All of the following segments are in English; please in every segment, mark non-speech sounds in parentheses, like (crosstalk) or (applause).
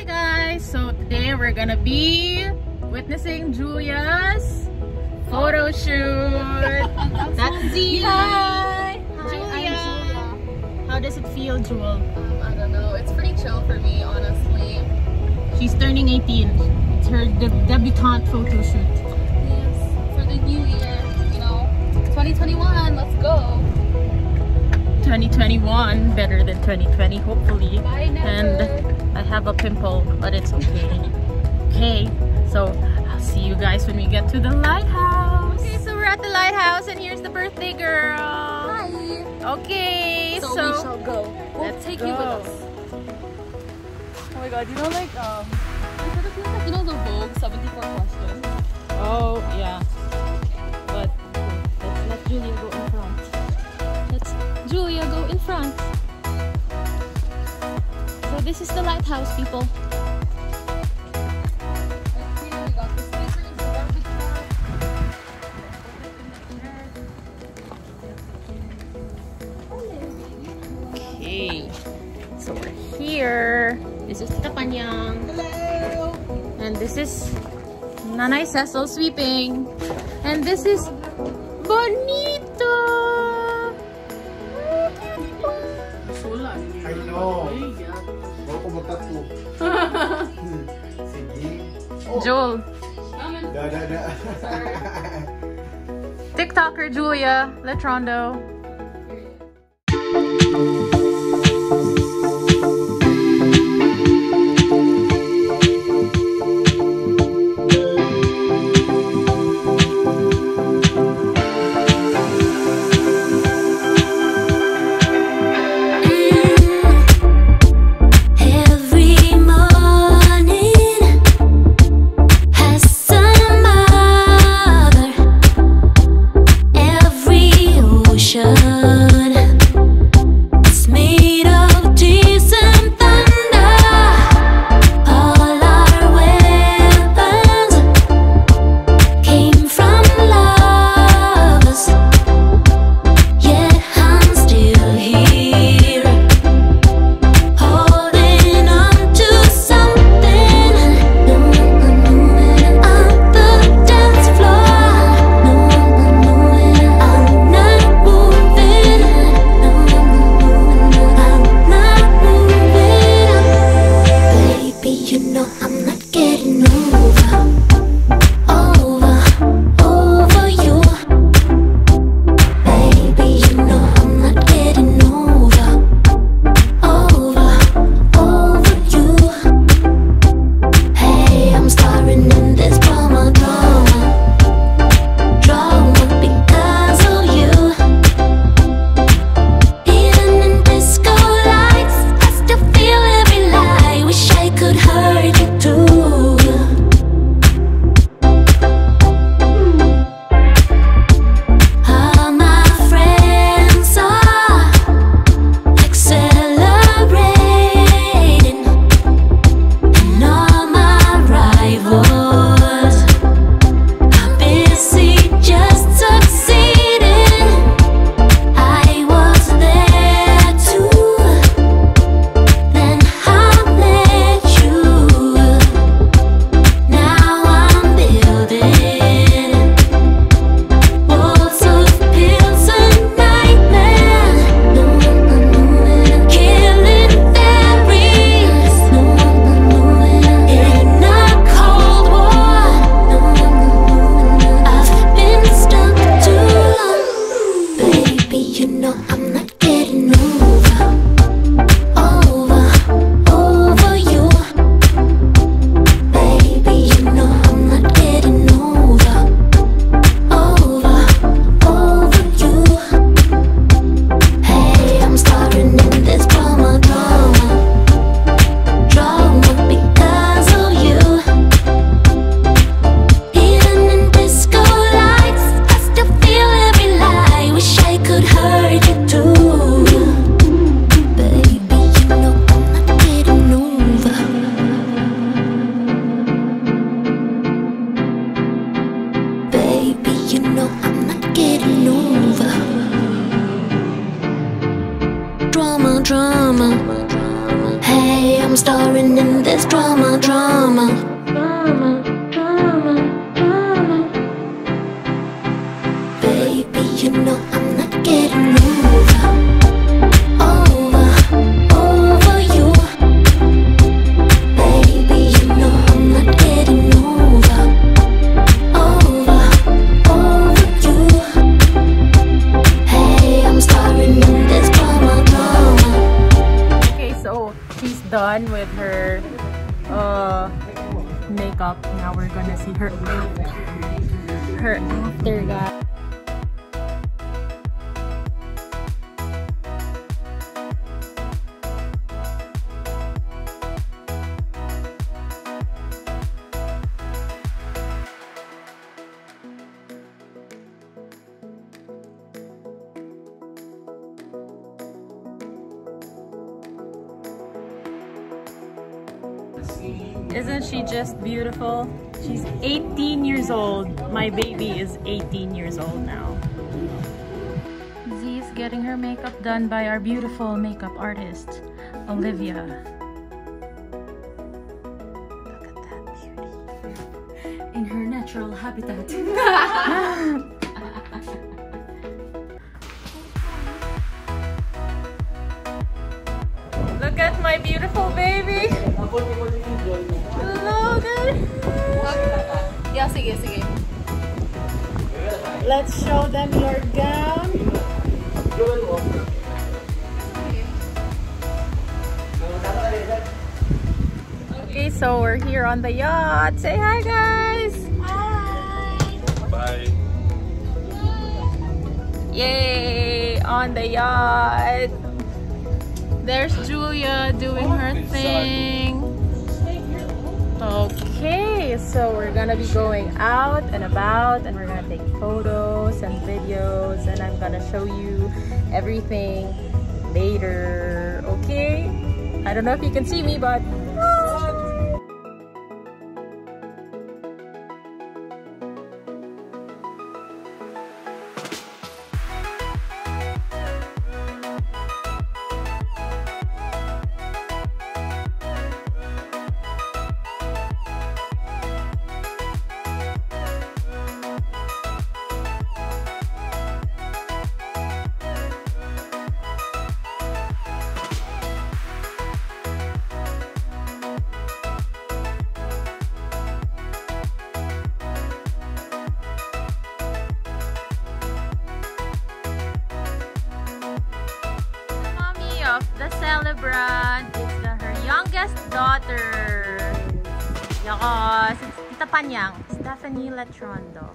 Hi guys! So today we're gonna be witnessing Julia's photo shoot. (laughs) That's Z. Hi. Julia. How does it feel, Jewel? Um, I don't know. It's pretty chill for me, honestly. She's turning 18. It's her de- debutante photo shoot. Yes. For the new year, you know, 2021. Let's go. 2021 better than 2020, hopefully. And I have a pimple, but it's okay. Okay, so I'll see you guys when we get to the lighthouse. Okay, so we're at the lighthouse, and here's the birthday girl. Hi. Okay, So, so, we shall go. We'll let's take you with us. Oh my god, you know like um, it sort of feels like you know the Vogue 74 questions. Oh yeah, but let's let Julia go front. So this is the lighthouse, people. Like, here we got the stickers, the garbage bag. Okay, so we're here. This is Tita Panyang. Hello. And this is Nanay Cecil sweeping. And this is Bonito. Joel. da, da, da. (laughs) TikToker Julia Letrondo. Drama. Hey, I'm starring in this drama, drama. Drama, drama, drama. Baby, you know I'm not getting. Over, makeup. Now we're gonna see her after. Her after guys. Isn't she just beautiful? She's 18 years old. My baby is 18 years old now. Z is getting her makeup done by our beautiful makeup artist, Olivia. Look at that beauty. In her natural habitat. (laughs) at my beautiful baby. Look at yeah, sige, sige. Let's show them your gown. Okay, so we're here on the yacht. Say hi, guys. Bye. Yay! On the yacht. There's Julia doing her thing. Okay, so we're gonna be going out and about and we're gonna take photos and videos and I'm gonna show you everything later. Okay? I don't know if you can see me, but celebrant is the, her youngest daughter. Yakos. It's Tita Panyang, Stephanie Letrondo.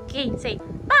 Okay, say! Bye!